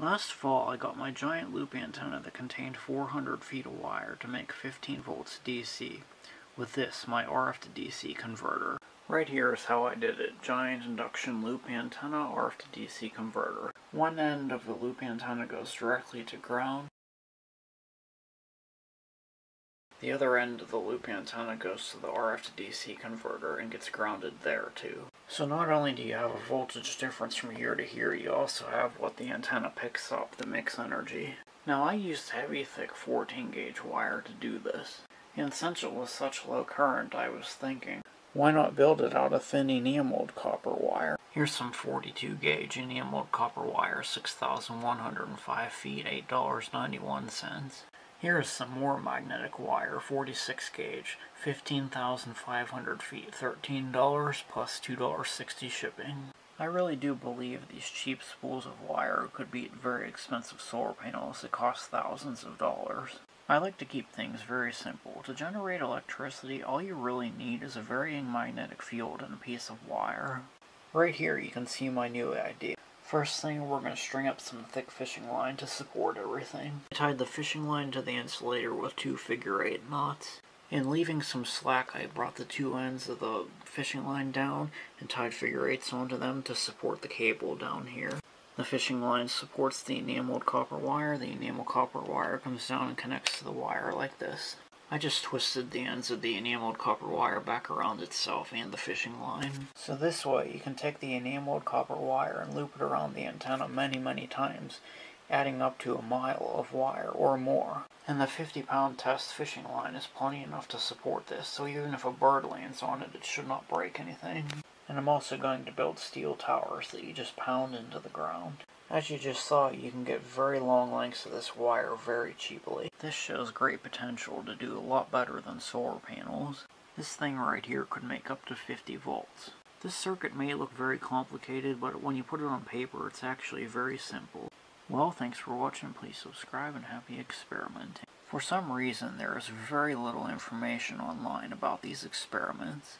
Last fall I got my giant loop antenna that contained 400 feet of wire to make 15 volts DC with this, my RF to DC converter. Right here is how I did it. Giant induction loop antenna, RF to DC converter. One end of the loop antenna goes directly to ground. The other end of the loop antenna goes to the RF to DC converter and gets grounded there too. So not only do you have a voltage difference from here to here, you also have what the antenna picks up that makes energy. Now I used heavy thick 14 gauge wire to do this. And since it was such low current, I was thinking, why not build it out of thin enameled copper wire? Here's some 42 gauge enameled copper wire, 6,105 feet, $8.91. Here is some more magnetic wire, 46 gauge, 15,500 feet, $13 plus $2.60 shipping. I really do believe these cheap spools of wire could beat very expensive solar panels that cost thousands of dollars. I like to keep things very simple. To generate electricity, all you really need is a varying magnetic field and a piece of wire. Right here you can see my new idea. First thing, we're going to string up some thick fishing line to support everything. I tied the fishing line to the insulator with two figure eight knots. And leaving some slack, I brought the two ends of the fishing line down and tied figure eights onto them to support the cable down here. The fishing line supports the enameled copper wire. The enameled copper wire comes down and connects to the wire like this. I just twisted the ends of the enameled copper wire back around itself and the fishing line. So this way you can take the enameled copper wire and loop it around the antenna many many times, adding up to a mile of wire or more. And the 50 pound test fishing line is plenty enough to support this, so even if a bird lands on it, it should not break anything. And I'm also going to build steel towers that you just pound into the ground. As you just saw, you can get very long lengths of this wire very cheaply. This shows great potential to do a lot better than solar panels. This thing right here could make up to 50 volts. This circuit may look very complicated, but when you put it on paper, it's actually very simple. Well, thanks for watching. Please subscribe and happy experimenting. For some reason, there is very little information online about these experiments.